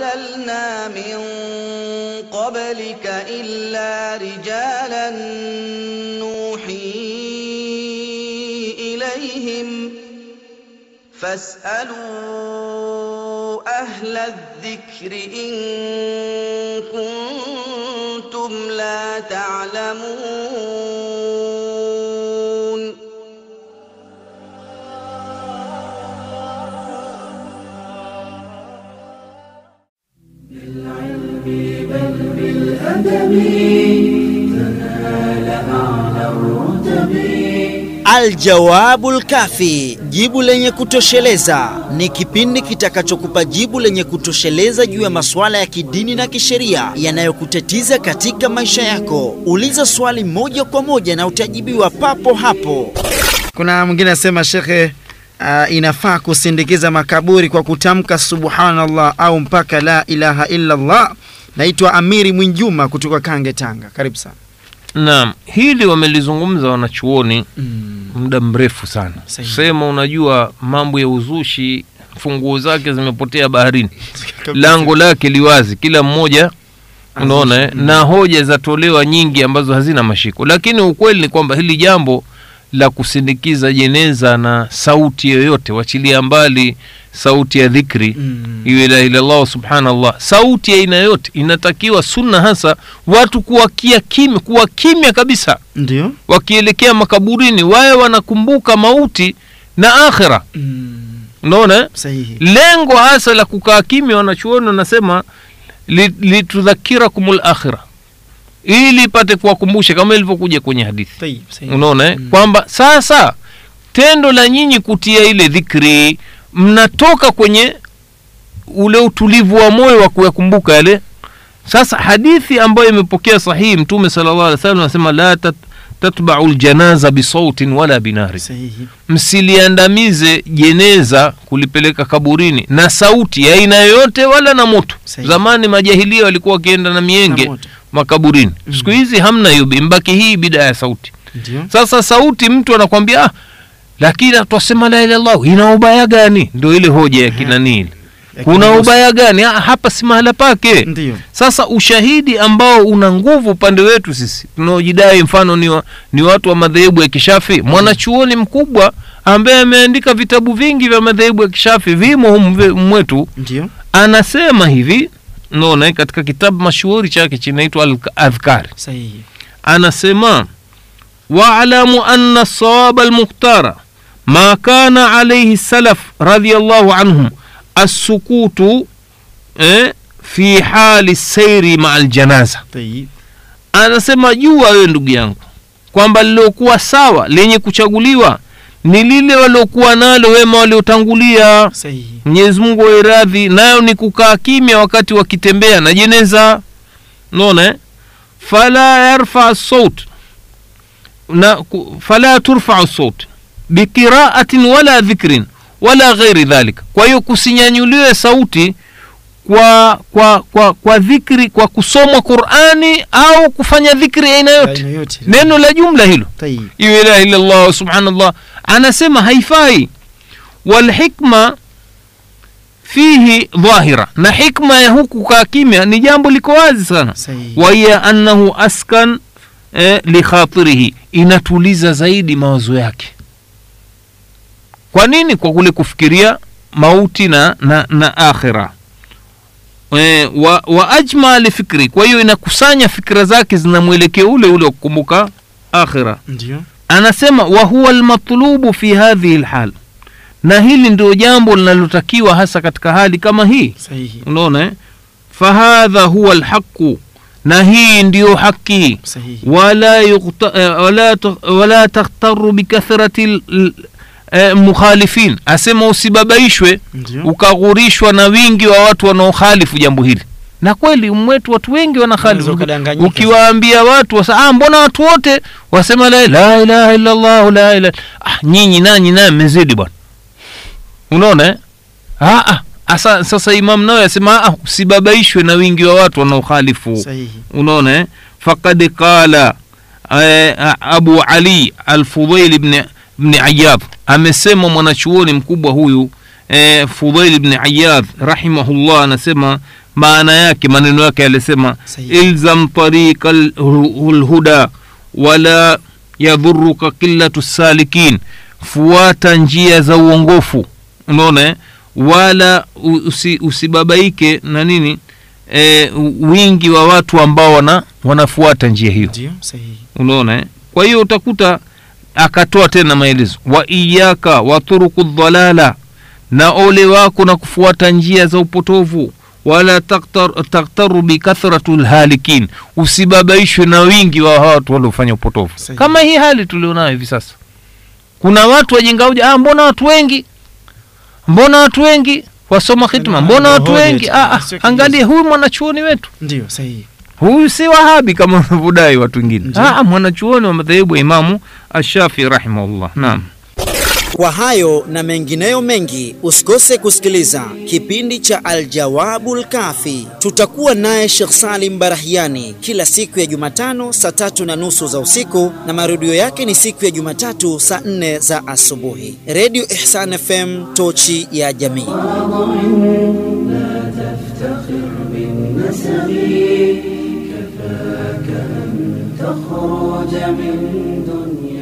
أرسلنا من قبلك إلا رجالا نوحي إليهم فاسألوا أهل الذكر إن كنتم لا تعلمون Aljawabul Kafi, jibu lenye kutosheleza, ni kipindi kitakachokupa jibu lenye kutosheleza juu ya masuala ya kidini na kisheria yanayokutatiza katika maisha yako. Uliza swali moja kwa moja na utajibiwa papo hapo. Kuna mwingine asema shekhe, uh, inafaa kusindikiza makaburi kwa kutamka subhanallah au mpaka la ilaha illa Allah. Naitwa Amiri Mwinjuma kutoka Kange, Tanga. Karibu sana. Naam, hili wamelizungumza wanachuoni muda mm. mrefu sana. Sahi. Sema unajua mambo ya uzushi funguo zake zimepotea baharini, lango lake liwazi, kila mmoja unaona eh? na hoja zatolewa nyingi ambazo hazina mashiko, lakini ukweli ni kwamba hili jambo la kusindikiza jeneza na sauti yoyote, wachilia mbali sauti ya dhikri Mm. iwe la ilallah subhanallah, sauti ya aina yote inatakiwa, sunna hasa watu kuwakia kimya, kuwa kimya kabisa, Ndio. wakielekea makaburini, wawe wanakumbuka mauti na akhira. Mm. Unaona? Lengo hasa la kukaa kimya, wanachuoni wanasema li- litudhakirakum lakhira, ili ipate kuwakumbusha kama ilivyokuja kwenye hadithi. Unaona eh? Mm. kwamba sasa tendo la nyinyi kutia ile dhikri, mnatoka kwenye ule utulivu wa moyo wa kuyakumbuka yale. Sasa hadithi ambayo imepokea sahihi, Mtume sallallahu alaihi wasallam anasema la tat, tatba'u ljanaza bisautin wala binari Sahihi. msiliandamize jeneza kulipeleka kaburini na sauti ya aina yoyote wala na moto. Sahihi. Zamani majahilia walikuwa wakienda na mienge Na makaburini. Siku hizi hamna hiyo, mbaki hii bidaa ya sauti. Ndiyo. Sasa sauti, mtu anakwambia ah, lakini twasema la illallah, ina ubaya gani? Ndio ile hoja ya kina nili, kuna ubaya gani? Ha, hapa si mahala pake. Ndiyo. Sasa ushahidi ambao una nguvu upande wetu sisi tunaojidai mfano ni, wa, ni watu wa madhehebu ya kishafi, mwanachuoni mkubwa ambaye ameandika vitabu vingi vya madhehebu ya kishafi vimo humu mwetu, Ndiyo. anasema hivi naona katika kitabu mashuhuri chake chinaitwa Al-Adhkar, Sahihi. anasema waalamu anna sawaba almukhtara ma kana alayhi salaf radiyallahu anhum assukutu eh, fi hali sairi maa aljanaza anasema jua wewe ndugu yangu kwamba lilokuwa sawa lenye kuchaguliwa ni lile waliokuwa nalo wema waliotangulia. Mwenyezi mungu wawe radhi nayo ni kukaa kimya wakati wakitembea na jeneza. Naona eh? fala yarfa saut na fala turfau saut biqiraatin wala dhikrin wala ghairi dhalika kwa hiyo kusinyanyuliwe sauti kwa kwa kwa kwa dhikri kwa kusomwa qurani au kufanya dhikri aina yote. neno la jumla hilo. Iwe ilaha illallah subhanallah. Anasema haifai. Walhikma fihi dhahira. Na hikma ya huku kaa kimya ni jambo liko wazi sana. Wahiya annahu askan eh, likhatirihi inatuliza zaidi mawazo yake kwa nini kwa kule kufikiria mauti na, na, na akhira e, wa, wa ajma lifikri kwa hiyo inakusanya fikira zake zina mwelekeo ule ule wa kukumbuka akhira Ndio. anasema wa huwa almatlubu fi hadhihi lhal na hili ndio jambo linalotakiwa hasa katika hali kama hii Sahihi. unaona eh? fahadha huwa lhaqu na hii ndiyo haki Sahihi. wala, yughta, eh, wala, wala takhtaru bikathrati eh, mukhalifin. Asema usibabaishwe ukaghurishwa na wingi wa watu wanaokhalifu jambo hili. Na kweli umwetu watu wengi wanakhalifu. Ukiwaambia watu wasa, ah, mbona watu wote wasema la, ilaha illallah la ilaha ah, nyinyi nanyi naye mmezidi bwana. Unaona eh? ah, ah, asa, sasa imam nawe asema ah, usibabaishwe na wingi wa watu wanaokhalifu. Sahihi. unaona eh? faqad qala eh, abu ali alfudail ibn, ibn ayad amesema mwanachuoni mkubwa huyu eh, fudail bni ayad rahimahullah anasema maana yake maneno yake alisema ilzam tariqa lhu- lhuda wala yadhuruka qillatu salikin. Fuata njia za uongofu. Unaona eh? wala usi, usibabaike na nini e, wingi wa watu ambao wana, wanafuata njia hiyo. Unaona kwa hiyo utakuta akatoa tena maelezo wa iyaka waturuku dhalala na ole wako na kufuata njia za upotovu. Wala taktar, taktaru bikathratu lhalikin usibabaishwe na wingi wa watu waliofanya upotovu. Sayi. kama hii hali tulionayo hivi sasa kuna watu wajingauja ah, mbona watu wengi? Mbona watu wengi? Wasoma hitma mbona watu wengi? ah, ah, angalia huyu mwanachuoni wetu. Ndio sahihi. Huyu si wahabi kama wanavyodai watu wengine. Ndiyo. Ah, mwanachuoni wa madhehebu ya imamu ashafi rahimahullah naam Kwa hayo na mengineyo mengi, usikose kusikiliza kipindi cha Aljawabul Kafi. Tutakuwa naye Sheikh Salim Barahiani kila siku ya Jumatano saa tatu na nusu za usiku na marudio yake ni siku ya Jumatatu saa nne za asubuhi. Radio Ihsan FM, tochi ya jamii. تخرج من دنيا